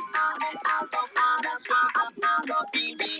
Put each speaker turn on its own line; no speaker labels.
all the all the all the all the all the all the all the